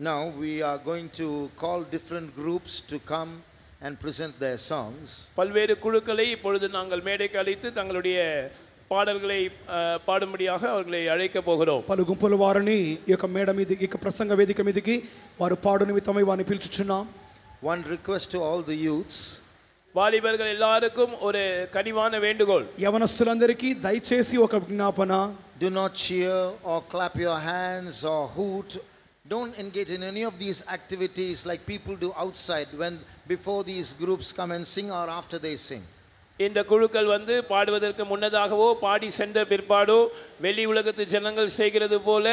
Now we are going to call different groups to come and present their songs. பல்வேறு குழுக்களை இப்பொழுது நாங்கள் மேடைக்கு அழைத்து தங்களுடைய பாடல்களை அஹ், பாடும்படியாக அவர்களை அழைக்கப் போகிறோம் పలు గుంపుల వారిని ఈ యొక్క మేడ మీద ఈ యొక్క ప్రసంగ వేదిక మీదకి వారు పాడు నిమిత్తమై వారిని పిలుచుచున్నాం One request to all the youths வாலிபர்கள் எல்லாருக்கும் ஒரு கனிவான வேண்டுகோள் యవనస్తులందరికీ దయచేసి ఒక విజ్ఞాపన do not cheer or clap your hands or hoot. Don't engage in any of these activities like people do outside when before these groups come and sing or after they sing. இந்த குழுக்கள் வந்து பாடுவதற்கு முன்னதாகவோ பாடி சென்ற பிற்பாடோ வெளி உலகத்து ஜனங்கள் செய்கிறது போல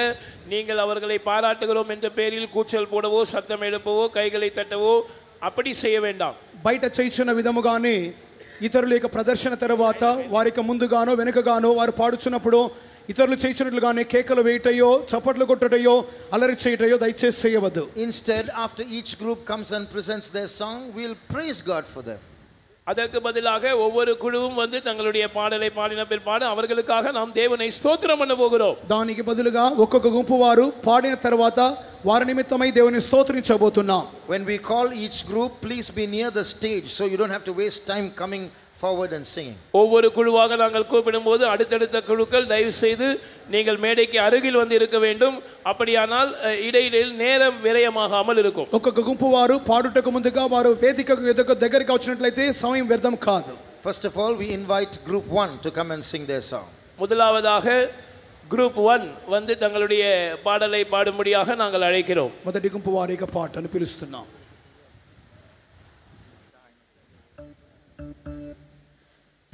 நீங்கள் அவர்களை பாராட்டுகிறோம் என்ற பேரில் கூச்சல் போடவோ சத்தம் எழுப்பவோ கைகளை தட்டவோ அப்படி செய்ய வேண்டாம் బయట చేయించిన విధముగానే ఇతరుల యొక్క ప్రదర్శన తర్వాత వారికి ముందుగానో వెనుకగానో వారు పాడుచున్నప్పుడు ఇతరులు చేయించినట్లుగానే కేకలు వేయటయో చప్పట్లు కొట్టటయో అలరి చేయటయో దయచేసి చేయవద్దు Instead, after each group comes and presents their song, we'll praise God for them. அதற்கு பதிலாக ஒவ்வொரு குழுவும் வந்து தங்களுடைய பாடலை பாடின பிற்பாடு அவர்களுக்காக நாம் தேவனை ஸ்தோத்திரம் பண்ண போகிறோம் దానికి బదులుగా ఒక్కొక్క గుంపు వారు పాడిన తర్వాత వారి నిమిత్తమై దేవుని స్తోత్రించబోతున్నాం When we call each group, please be near the stage so you don't have to waste time coming forward and singing. ஒவ்வொரு குழுவாக நாங்கள் கூப்பிடும்போது அடுத்தடுத்த குழுக்கள் தயவு செய்து நீங்கள் மேடைக்கு அருகில் வந்து இருக்க வேண்டும் அப்படியானால் அஹ், இடையிடையில் நேரம் விரயமாகாமல் இருக்கும் ఒక్కొక్క గుంపు వారు పాడుటకు ముందుగా వారు వేదికకు ఎదుగు దగ్గరికి వచ్చినట్లయితే సమయం వ్యర్థం కాదు First of all, we invite group one to come and sing their song. முதலாவதாக குரூப் ஒன் வந்து தங்களுடைய பாடலை பாடும்படியாக நாங்கள் அழைக்கிறோம் మొదటి గుంపు వారి యొక్క పాటను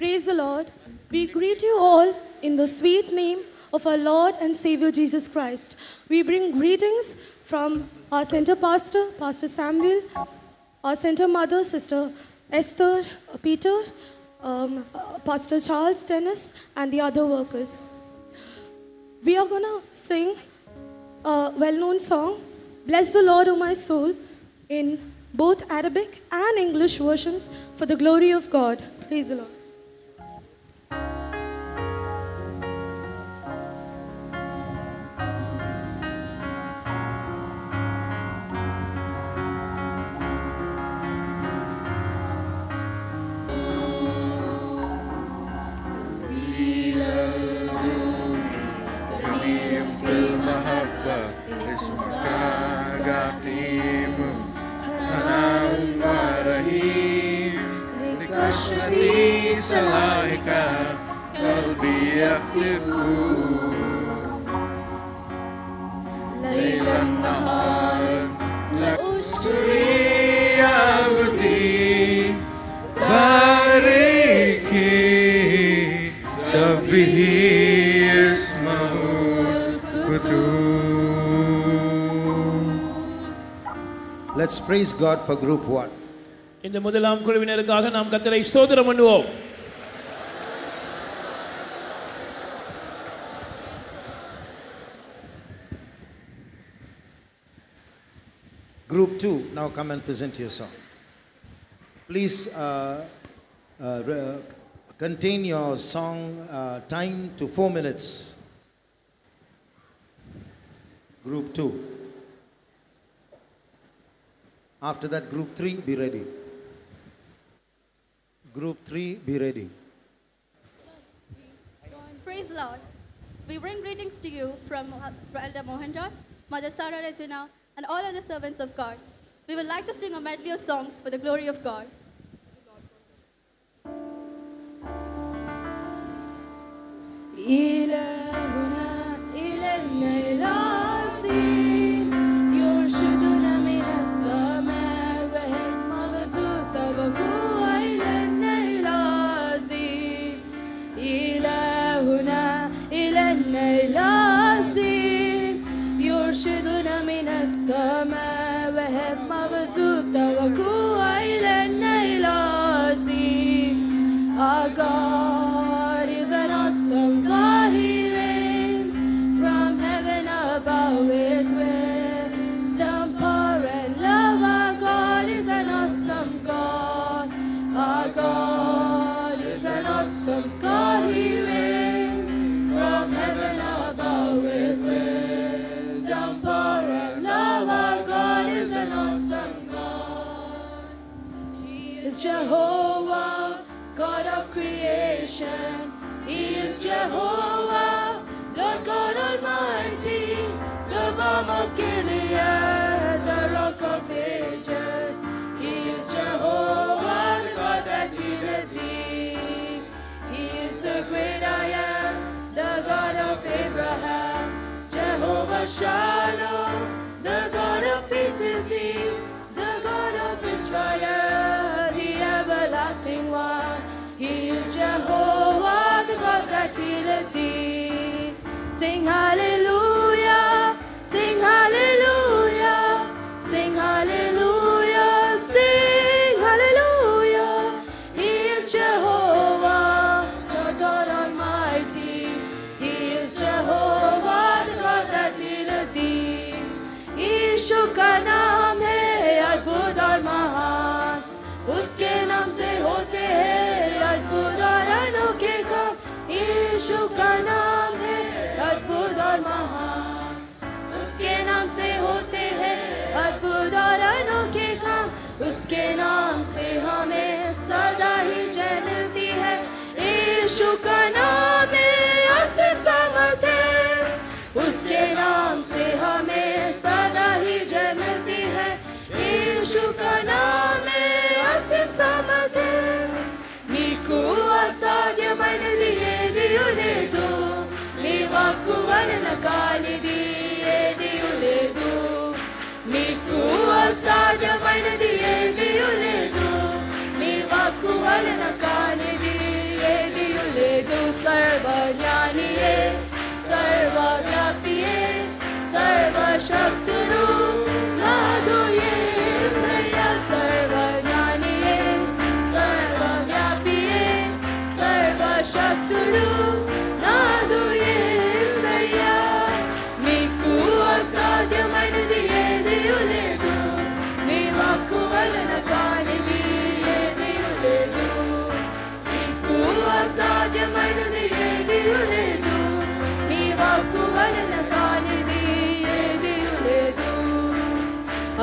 Praise the Lord. We greet you all in the sweet name of our Lord and Savior Jesus Christ. We bring greetings from our center pastor, Pastor Samuel, our center mother, Sister Esther, uh, Peter, um, Pastor Charles Dennis, and the other workers. We are gonna sing a well known song, Bless the Lord, O my soul, in both Arabic and English versions for the glory of God. Praise the Lord. God for group one. இந்த முதலாம் குழுவினருக்காக நாம் கத்தரை ஸ்தோத்திரம் பண்ணுவோம் Group two, now come and present your song. Please uh, uh, re- contain your song uh, time to four minutes. Group two. After that, group three, be ready. Group three, be ready. Praise the Lord. We bring greetings to you from Elder Mohanraj, Mother Sarah Regina, and all other servants of God. We would like to sing a medley of songs for the glory of God. إلهنا إلى النيل Jehovah, God of creation. He is Jehovah, Lord God Almighty, the balm of Gilead, the rock of ages. He is Jehovah, the God that healeth thee. He is the great I am, the God of Abraham, Jehovah Shalom, Sing hallelujah, उसके नाम से हमें सदा ही जय मिलती है यीशु का नाम है असीम सामर्थ है उसके नाम से हमें सदा ही जय मिलती है यीशु का नाम है असीम सामर्थ है నీకు అసాధ్యమైనది ఏది లేదు నీ వాక్కు వలన కానిది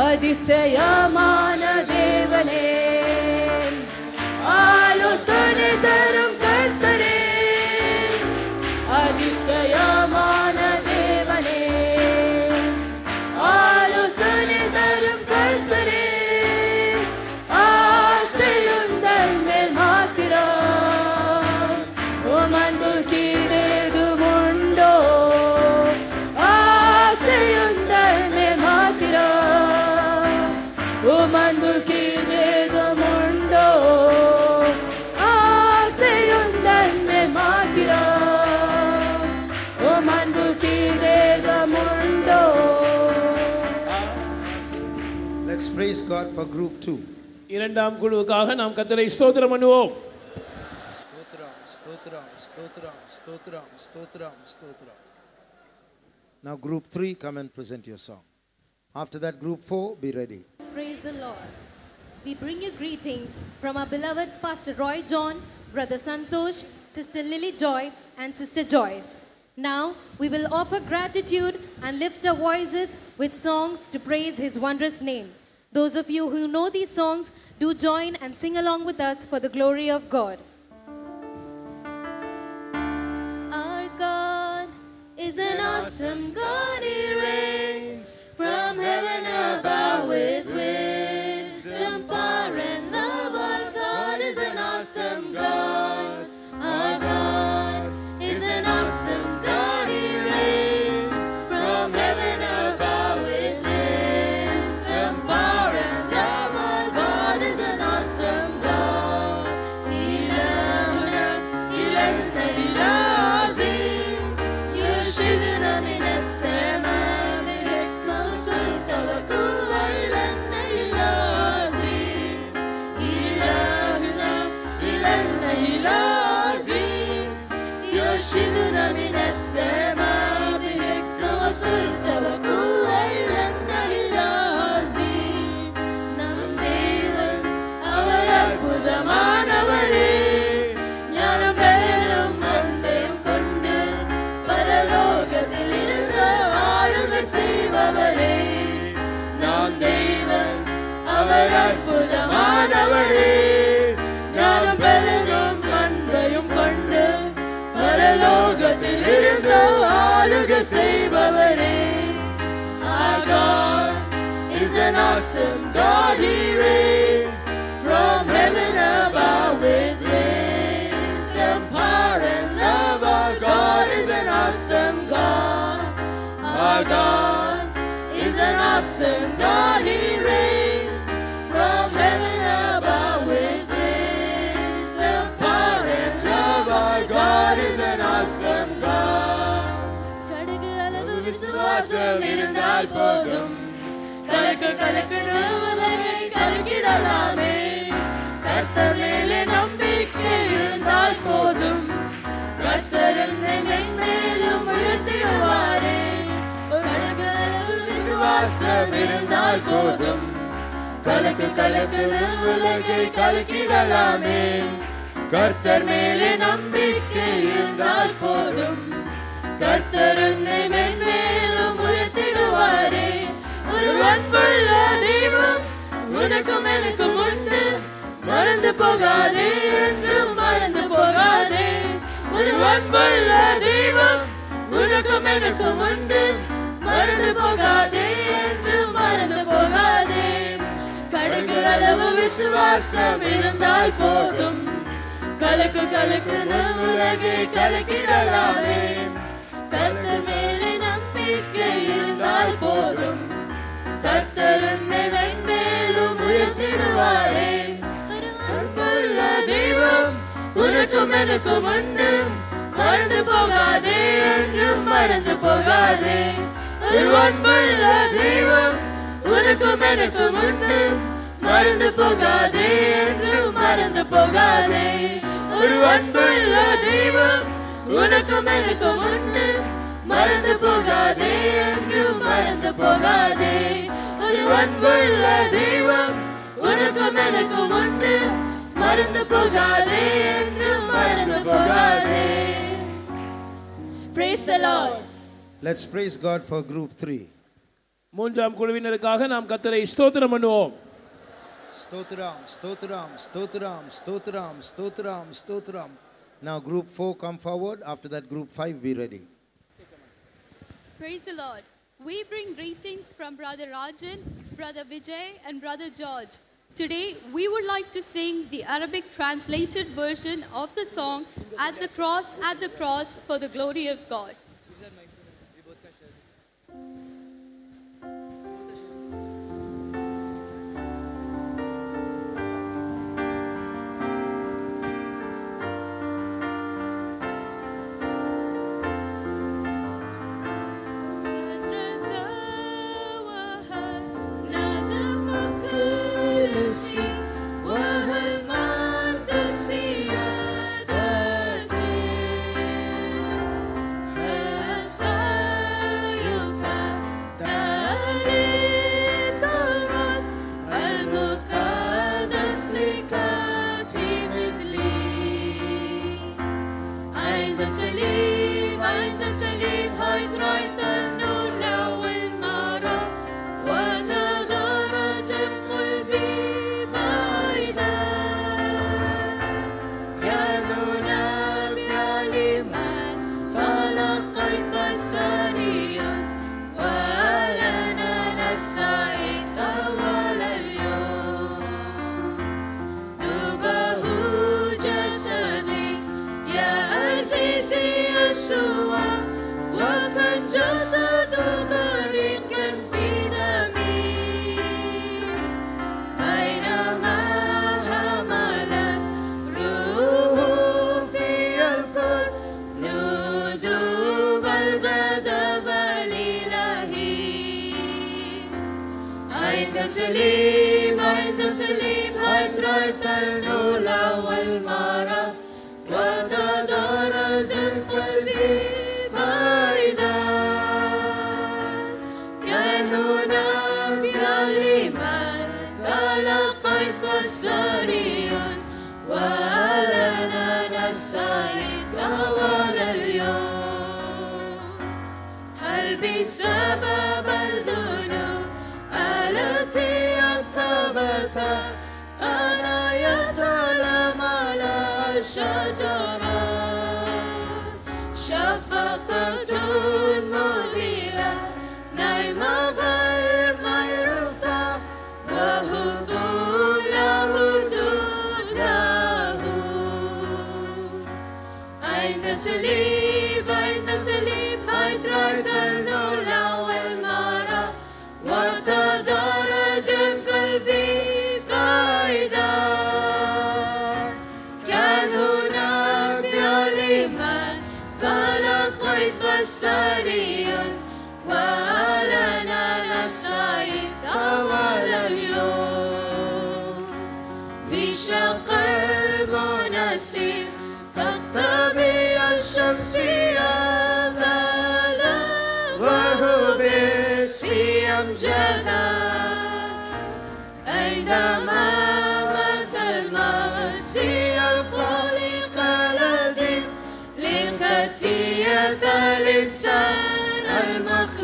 அதிசயமான தேவனே ஆலோசனை தரும் இரண்டாம் குழுவுக்காக நாம் கத்தரை ஸ்தோத்திரம் பண்ணுவோம் Stotram, stotram, stotram, stotram, stotram, stotram. Now, group three, come and present your song. After that, group four, be ready. Praise the Lord. We bring you greetings from our beloved Pastor Roy John, Brother Santosh, Sister Lily Joy, and Sister Joyce. Now, we will offer gratitude and lift our voices with songs to praise His wondrous name. Those of you who know these songs, do join and sing along with us for the glory of God. Our God is an awesome God, He reigns from heaven above Our God is an awesome God He reigns from heaven above with wisdom, power and love. Our God is an awesome God. Our God is an awesome God He reigns. விசுவாசம் இருந்தால் போதும். கலக்கு கலக்கு உலகை கலக்கிடலாமே. கர்த்தர் மேலே நம்பிக்கை இருந்தால் போதும். கர்த்தர் என்னை மென்மேலும் உயர்த்திடுவாரே. கடுகு விசுவாசம் இருந்தால் போதும். கலக்கு கலக்கு உலகை கலக்கிடலாமே. கர்த்தர் மேலே நம்பிக்கை இருந்தால் போதும். கர்த்தர் என்னை மென்மேலும் உயர்த்திடுவாரே ஒரு அன்புள்ள தெய்வம் உனக்கும் எனக்கும் உண்டு. மறந்து போகாதே என்றும் மறந்து போகாதே. ஒரு அன்புள்ள தெய்வம் உனக்கும் எனக்கும் உண்டு. மறந்து போகாதே என்றும் மறந்து போகாதே. கடுகு அளவு விசுவாசம் இருந்தால் போதும். கலக்கு கலக்குன்னு உலகை கலக்கிடலாமே. கத்து மேலே நிற்க இருந்தால் போதும். கர்த்தர் உன்னை மென்மேலும் உயர்த்திடுவாரே. அன்புள்ள தெய்வம் உனக்கும் எனக்கும் உண்டு. மறந்து போகாதே என்றும் மறந்து போகாதே. ஒரு அன்புள்ள தெய்வம் உனக்கும் எனக்கும் உண்டு. மறந்து போகாதே என்றும் மறந்து போகாதே. ஒரு அன்புள்ள தெய்வம் உனக்கும் எனக்கும் உண்டு. மறந்து போகாதே என்றும் மறந்து போகாதே ஒரு அன்புள்ள தெய்வம் உனக்கும் எனக்கும் உண்டு மறந்து போகாதே என்றும் மறந்து போகாதே Praise the Lord. Let's praise God for group three. மூன்றாம் குழுவினருக்காக நாம் கத்தரை ஸ்தோத்திரம் பண்ணுவோம் Stotram, Stotram, Stotram, Stotram, Stotram, Stotram. Now group four come forward. After that group five be ready. Praise the Lord. We bring greetings from Brother Rajan, Brother Vijay, and Brother George. Today, we would like to sing the Arabic translated version of the song At the Cross, at the Cross for the Glory of God. do.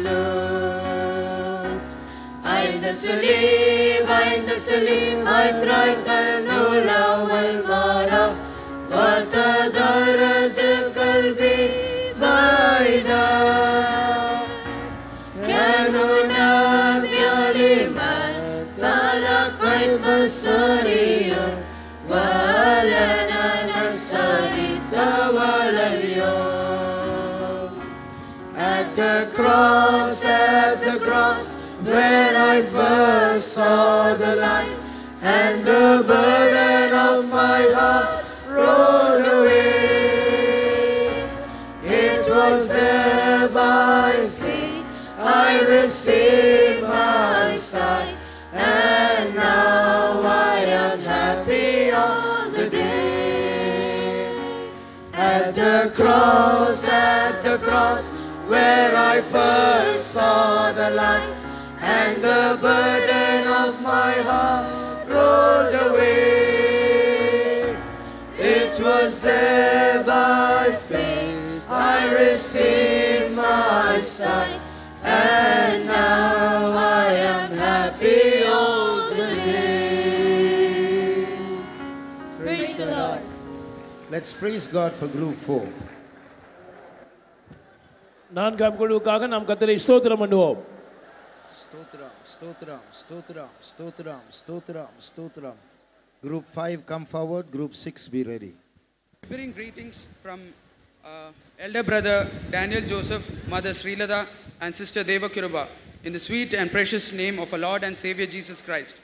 lo ay de suli ay de suli ay trai tal no la I first saw the light, and the burden of my heart rolled away. It was there by faith I received my sight, and now I am happy all the day. At the cross, at the cross, where I first saw the light, Let's praise God for group four. நான்காம் குழுவுக்காக நாம் கத்தரை ஸ்தோத்திரம் பண்ணுவோம் Stotram, Stotram, Stotram, Stotram, Stotram, Stotram. Group five, come forward. Group six, be ready. Bring greetings from uh, elder brother Daniel Joseph, mother Srilada, and sister Deva Kiruba in the sweet and precious name of our Lord and Savior Jesus Christ.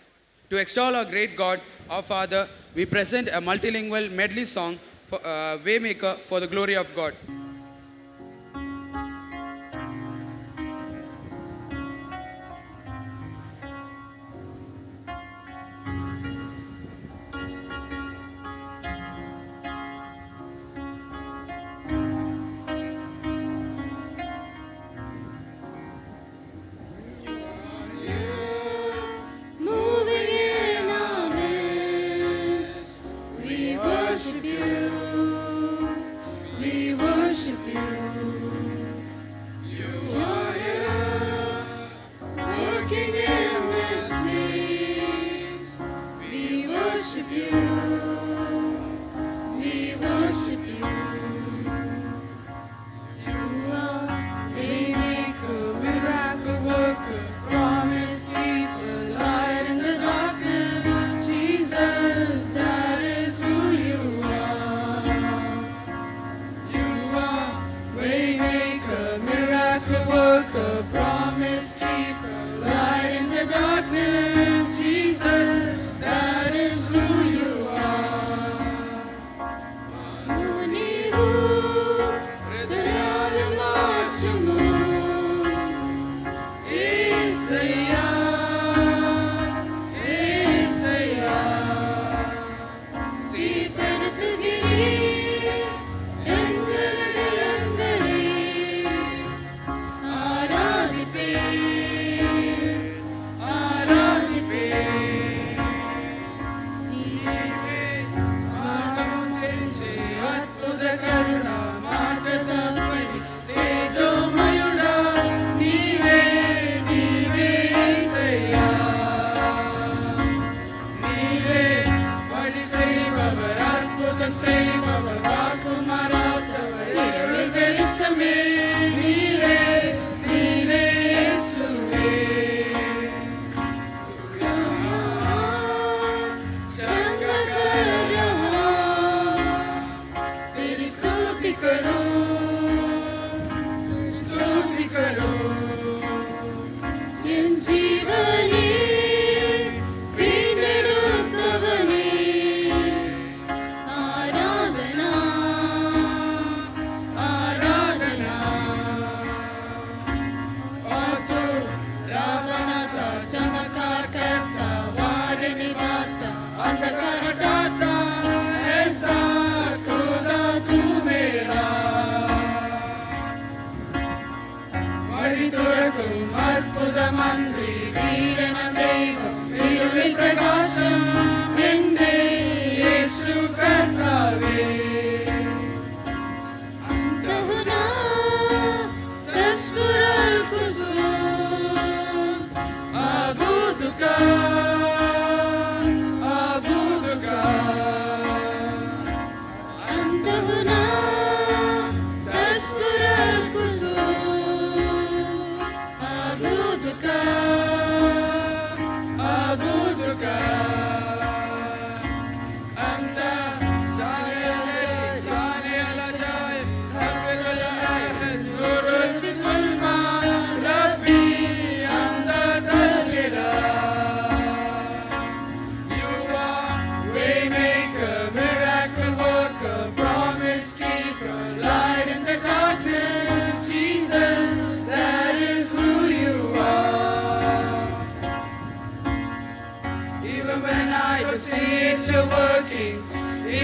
To extol our great God, our Father, we present a multilingual medley song for uh, Waymaker for the glory of God.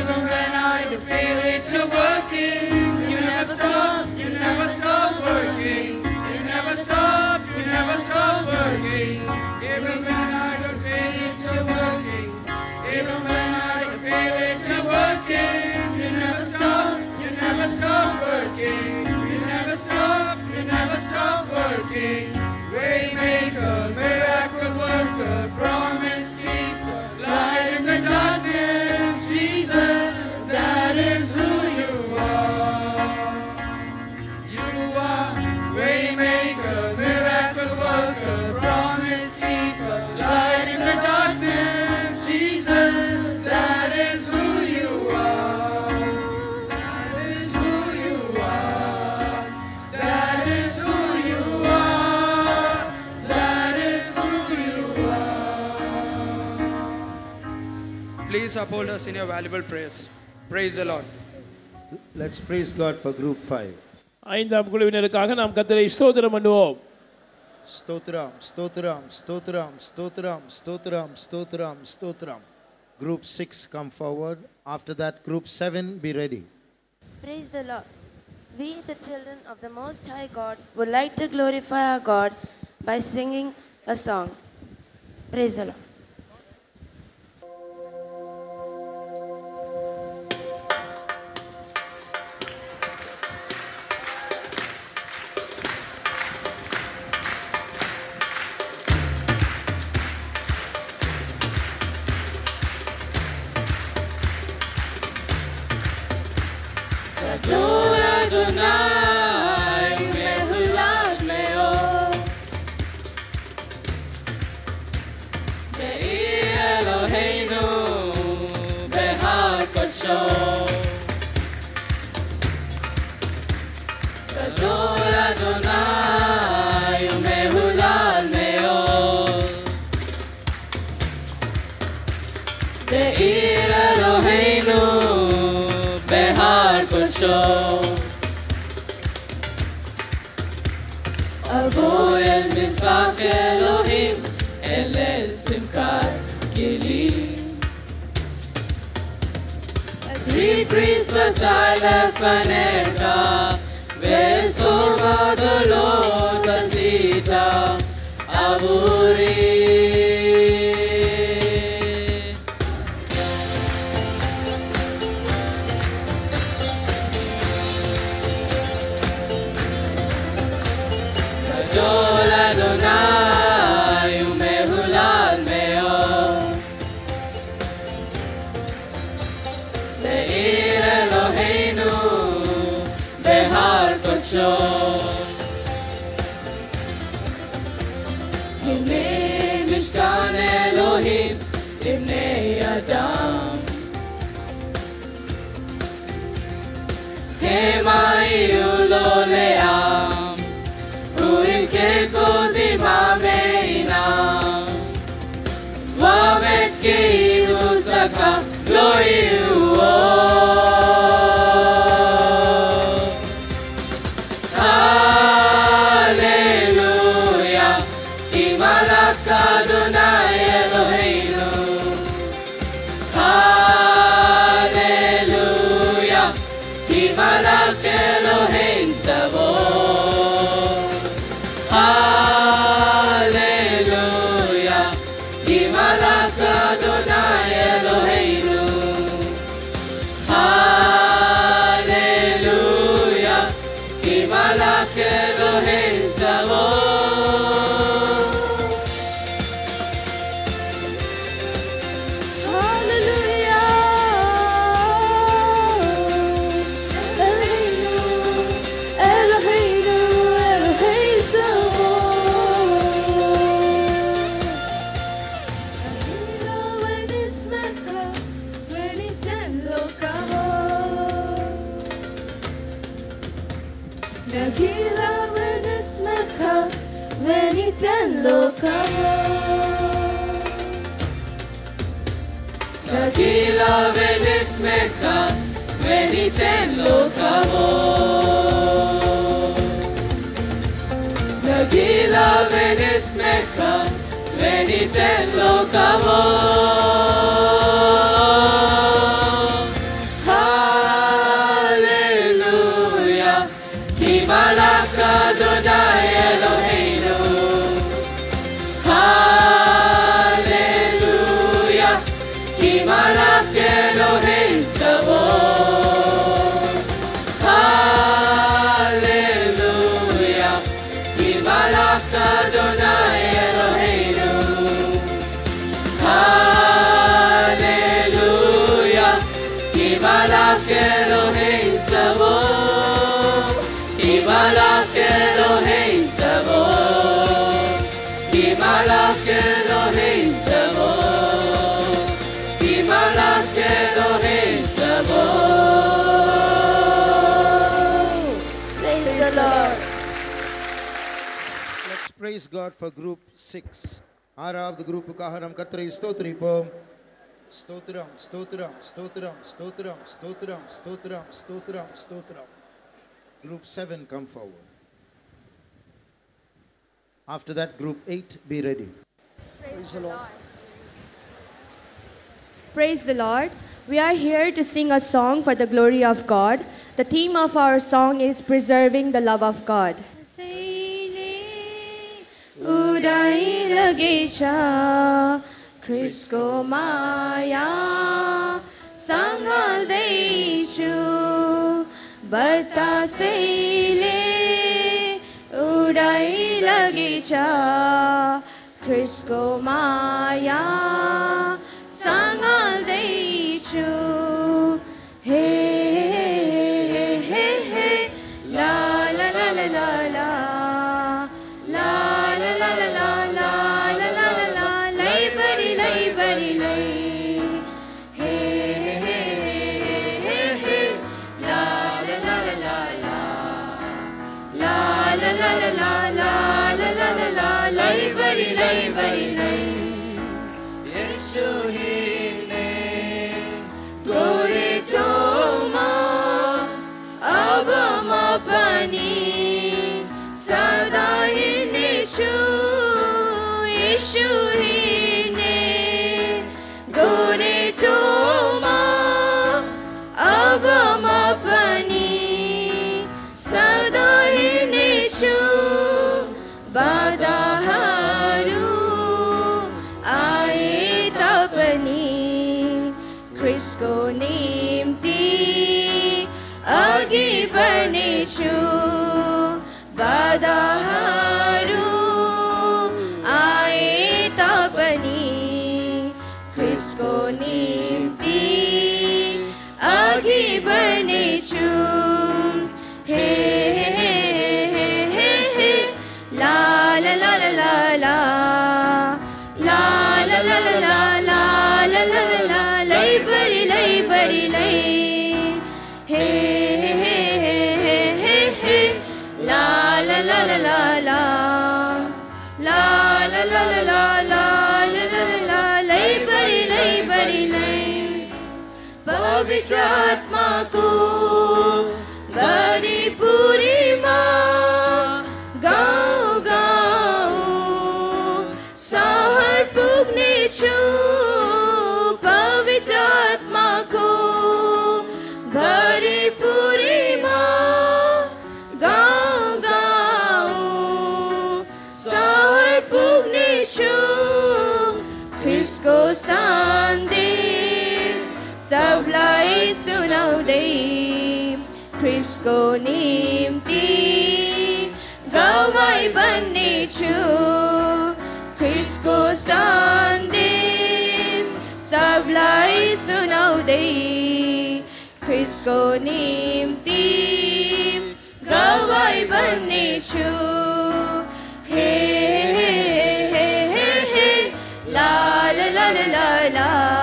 Even when I don't feel it, you're working. You never stop, you never stop working. You never stop, you never stop working. Even when I see it, you're working. Even when I feel it, you're working. You never stop, you never stop working. You never stop, you never stop working. Waymaker, uphold us in your valuable prayers. Praise the Lord. Let's praise God for group 5. ஐந்தாம் குழுவினருக்காக நாம் கத்தரை ஸ்தோத்திரம் பண்ணுவோம் Stotram, Stotram, Stotram, Stotram, Stotram, Stotram, Stotram. Group 6 come forward. After that, group 7 be ready. Praise the Lord. We, the children of the Most High God, would like to glorify our God by singing a song. Praise the Lord. In Adam. Hey, my, you, Lord, נגילה ונשמחה וניתן לו כבוד. Praise God for group 6. ஆறாவது Group நாம் கத்திரை ஸ்தோத்திரிப்போம் ஸ்தோத்திரம் ஸ்தோத்திரம் ஸ்தோத்திரம் ஸ்தோத்திரம் ஸ்தோத்திரம் ஸ்தோத்திரம் ஸ்தோத்திரம் ஸ்தோத்திரம் Group 7, come forward. After that, Group 8, be ready. Praise, Praise the Lord. Lord. Praise the Lord. We are here to sing a song for the glory of God. The theme of our song is preserving the love of God. उडाइ लगेछ क्रिस्को Maya सँगल्दैछु बतासैले उडाइ लगेछ क्रिस्को Maya day Christ ko nimtim Gawai bani chu. Hey, hey, hey, hey, hey La, la, la, la, la, la.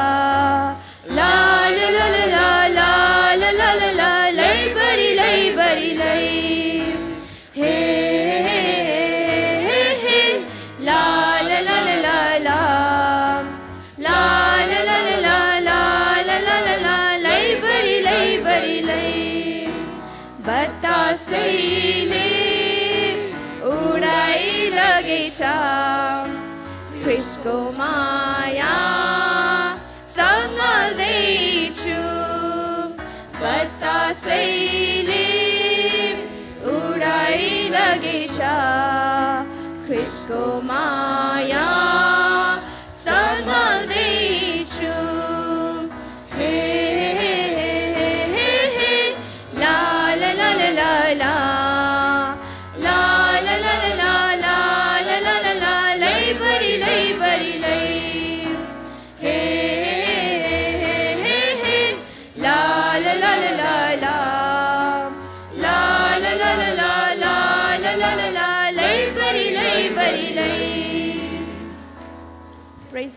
माया सह Urai उडालगे क्रिस्को Maya.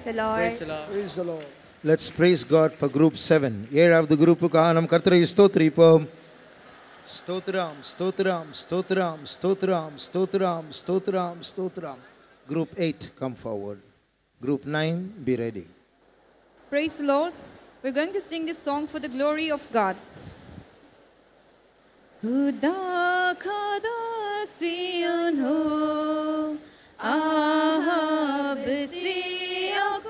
the Lord. Praise the Lord. Group Seven. Lord. Let's praise group for group seven ஏழாவது குரூப்புக்காக நம் கர்த்தரை ஸ்தோத்திரிப்போம் stotram, stotram, stotram, stotram, stotram. ஸ்தோத்ராம் ஸ்தோத்ராம் group eight come forward group nine Praise the Lord. We're going to sing this song for the glory of God. Uda khada ho ahab se oh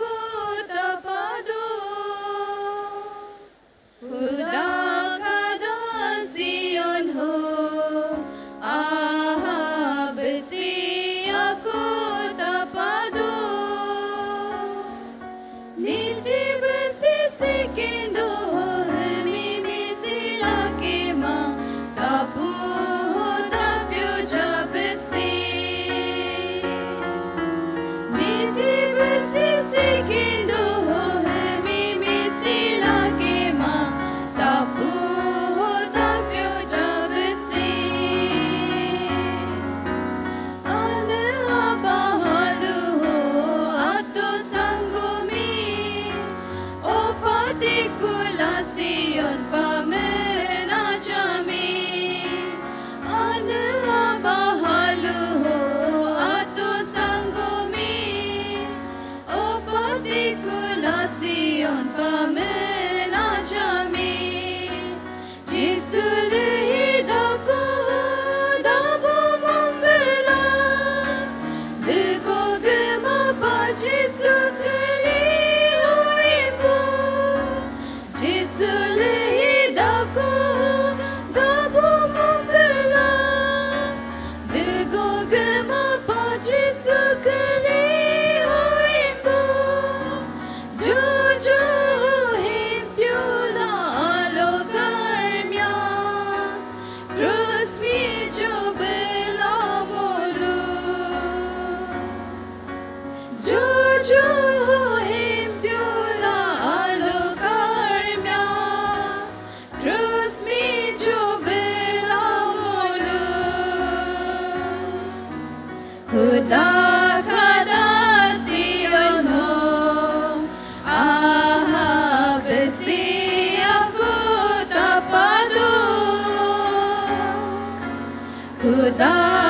da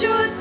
чудо.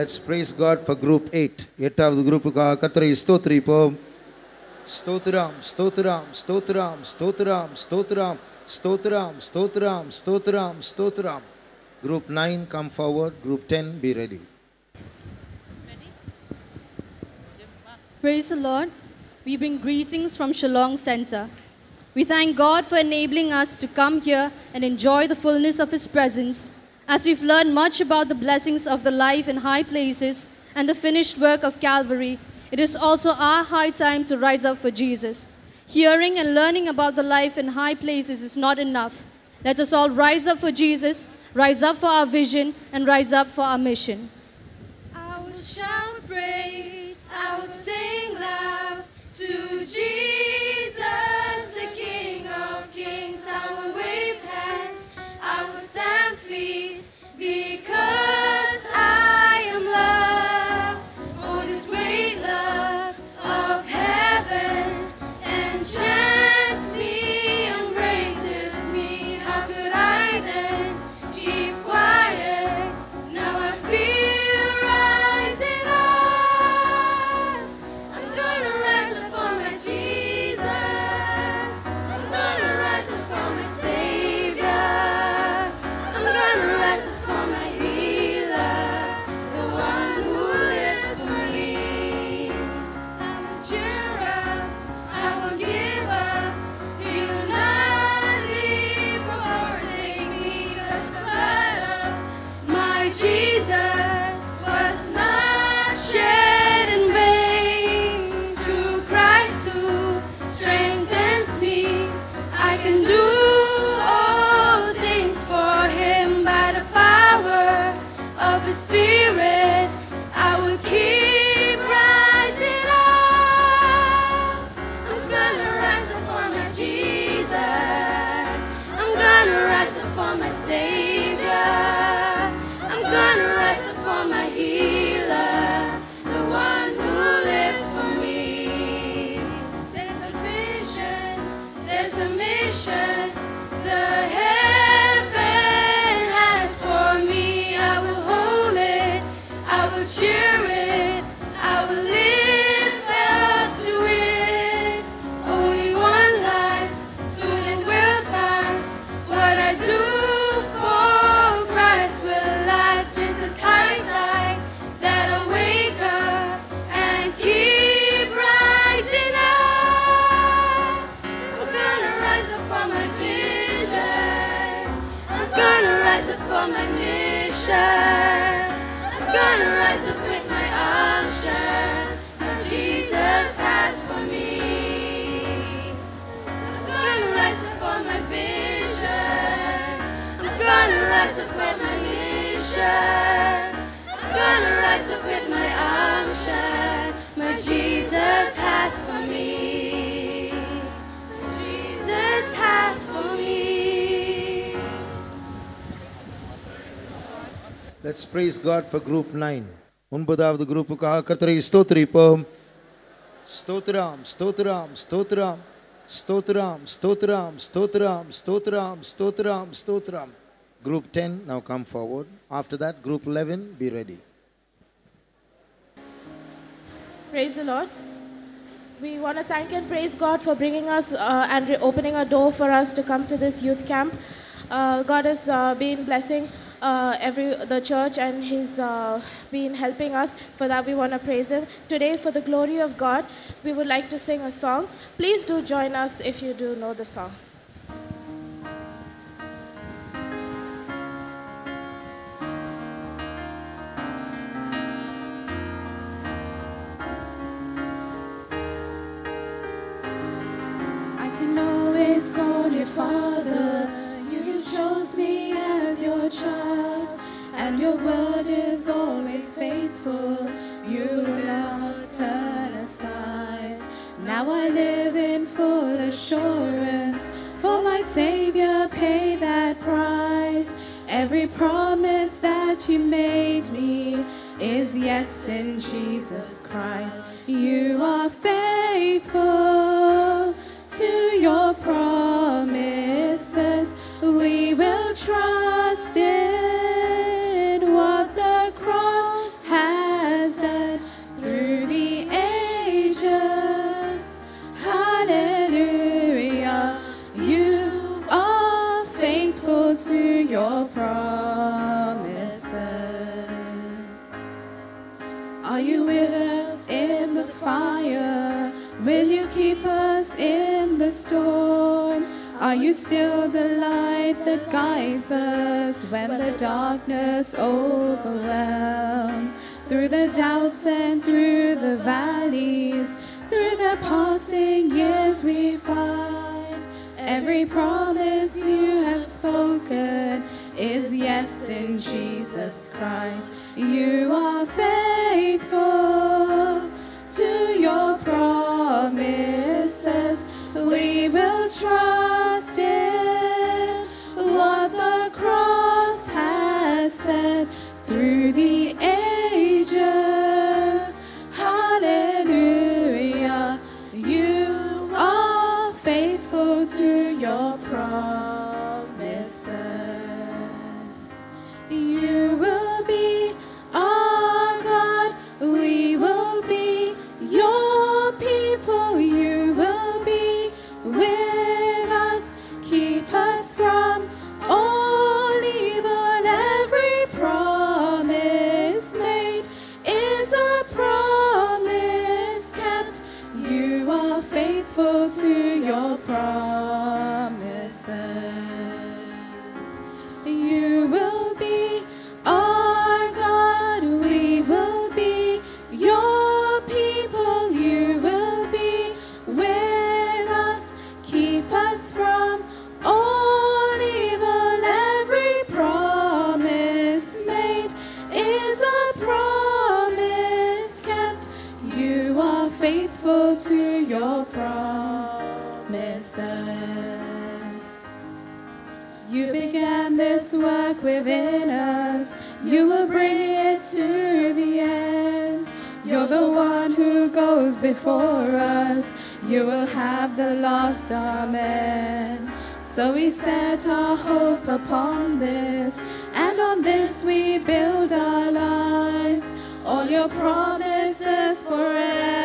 Let's praise God for group 8. எட்டாவது குரூப்புக்காக கத்தரை ஸ்தோத்திரிப்போம் ஸ்தோத்திரம் ஸ்தோத்திரம் ஸ்தோத்திரம் ஸ்தோத்திரம் ஸ்தோத்திரம் ஸ்தோத்திரம் ஸ்தோத்திரம் ஸ்தோத்திரம் ஸ்தோத்திரம் Group 9 come forward. Group 10 be ready. Praise the Lord. We bring greetings from Shillong Center. We thank God for enabling us to come here and enjoy the fullness of His presence. As we've learned much about the blessings of the life in high places and the finished work of Calvary, it is also our high time to rise up for Jesus. Hearing and learning about the life in high places is not enough. Let us all rise up for Jesus, rise up for our vision, and rise up for our mission. I praise, praise God for group 9. ஒன்பதாவது குரூப்புக்காக கத்தரை ஸ்தோத்திரிப்போம் ஸ்தோத்திரம் ஸ்தோத்திரம் ஸ்தோத்திரம் ஸ்தோத்திரம் ஸ்தோத்திரம் ஸ்தோத்திரம் ஸ்தோத்திரம் ஸ்தோத்திரம் ஸ்தோத்திரம் Group 10 now come forward. After that, group 11 be ready. Praise the Lord. We want to thank and praise God for bringing us uh, and re- opening a door for us to come to this youth camp. Uh, God has uh, been blessing uh, every the church and He's uh, been helping us. For that, we want to praise Him today. For the glory of God, we would like to sing a song. Please do join us if you do know the song. Jesus Christ. Darkness overwhelms? Through the doubts and through the valleys, through the passing years we find, every promise you have spoken is yes in Jesus Christ. You are faithful to your promises. We will trust before us. You will have the lost. amen. So we set our hope upon this, and on this we build our lives. All your promises forever.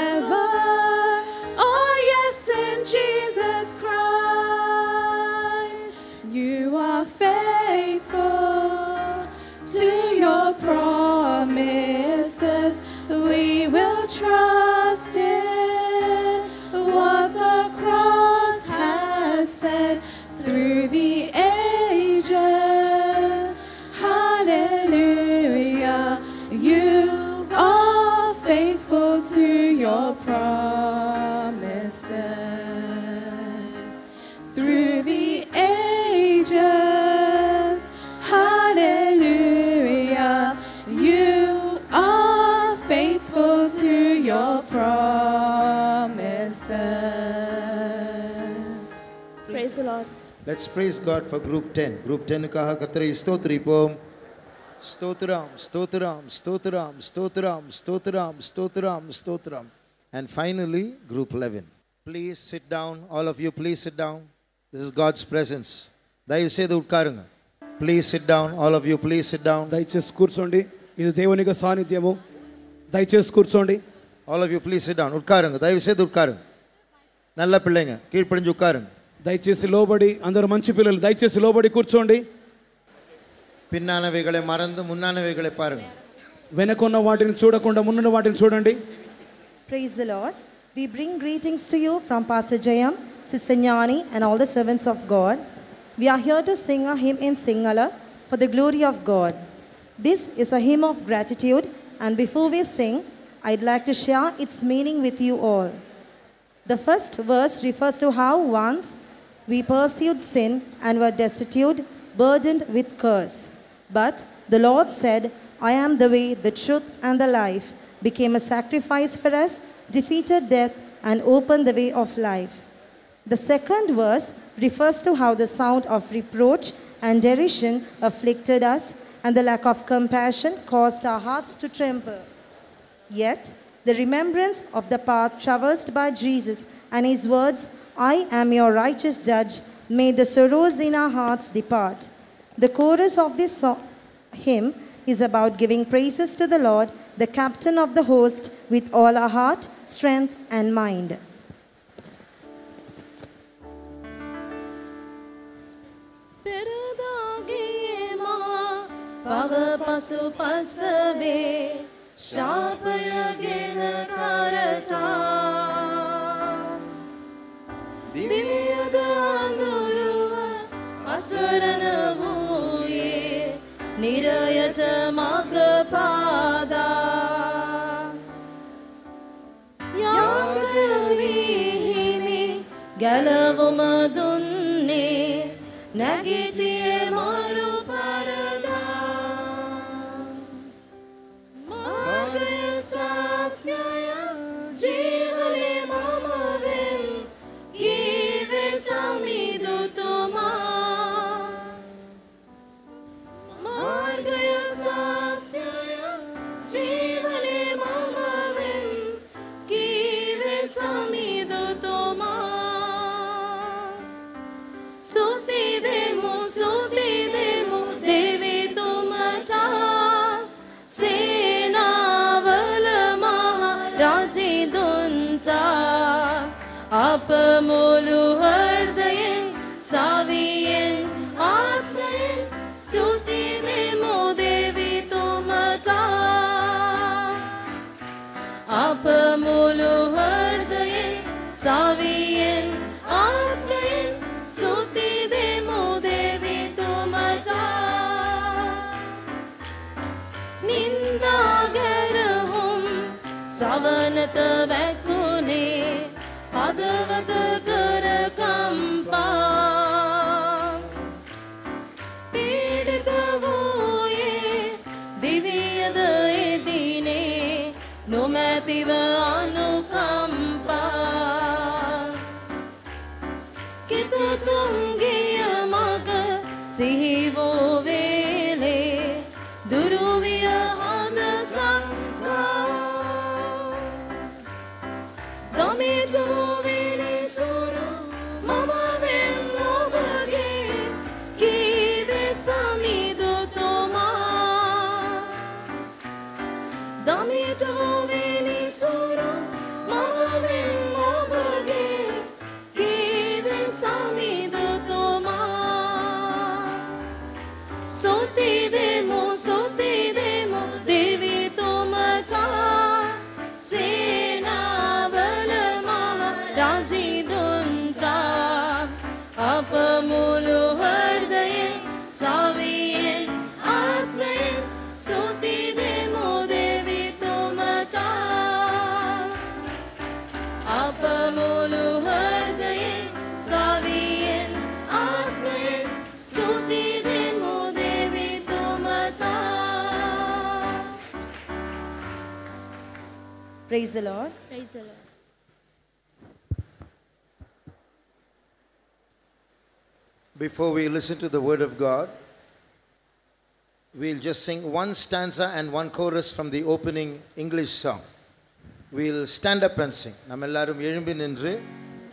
Let's praise God for group 10. Group 10 kaha katre stotripom. Stotram, stotram, stotram, stotram, stotram, stotram, stotram. And finally, group 11. Please sit down. All of you, please sit down. This is God's presence. Daiv se dhukaranga. Please sit down. All of you, please sit down. Daiv se skurtsundi. Idu devoniga sanityamu. Daiv se skurtsundi. All of you, please sit down. Dhukaranga. Daiv se dhukaranga. Nalla pillenga. Keep pranjukaranga. దయచేసి లోబడి అందరూ మంచి పిల్లలు దయచేసి లోబడి కూర్చోండి பின்னானவைகளை மறந்து முன்னானவைகளை பாருங்க వెనకున్న వాటిని చూడకుండా ముందున్న వాటిని చూడండి Praise the Lord. We bring greetings to you from Pastor Jayam, Sister Gnani, and all the servants of God. We are here to sing a hymn in Singhala for the glory of God. This is a hymn of gratitude, and before we sing, I'd like to share its meaning with you all. The first verse refers to how once we pursued sin and were destitute, burdened with curse. But the Lord said, I am the way, the truth, and the life, became a sacrifice for us, defeated death, and opened the way of life. The second verse refers to how the sound of reproach and derision afflicted us, and the lack of compassion caused our hearts to tremble. Yet, the remembrance of the path traversed by Jesus and his words, I am your righteous judge. May the sorrows in our hearts depart. The chorus of this so hymn is about giving praises to the Lord, the captain of the host, with all our heart, strength, and mind. පව පසු පසවේ ශාපයගෙන දිවියද අඳුරුව අසරණ වූයේ නිරයට මග පාදා යාගවීහිමි ගැලවුම දුන්නේ නැගිටියේ මරු before we listen to the word of God, we'll just sing one stanza and one chorus from the opening English song. We'll stand up and sing. Namellarum yerimbinindre,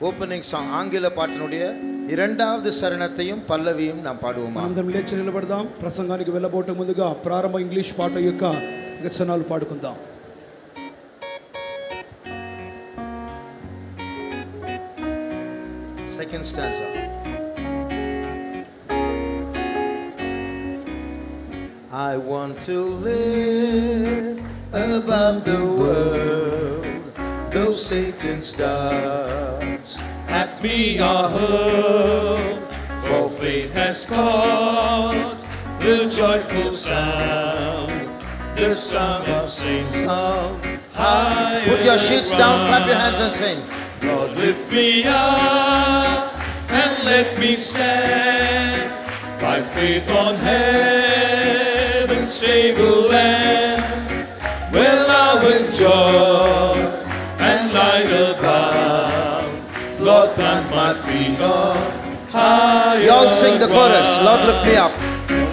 opening song, Angela Patanodia, Iranda of the Saranathayum, Pallavim, Napaduma. Mandam Lechinilabadam, Prasangani Velabota Mudaga, Prarama English Pata Yuka, Gatsanal Padukunda. Second stanza. I want to live above the world, though Satan's darts at me are hurled. For faith has caught the joyful sound, the song of saints come high. Put your sheets down, clap your hands and sing. Lord, lift me up and let me stand by faith on heaven's stable land. Well, now joy and light abound, Lord, plant my feet on high. You all sing the chorus. Lord, lift me up.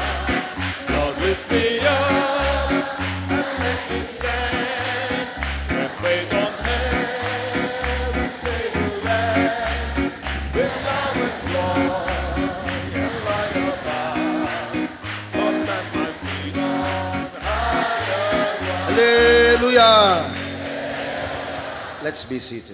Let's be seated.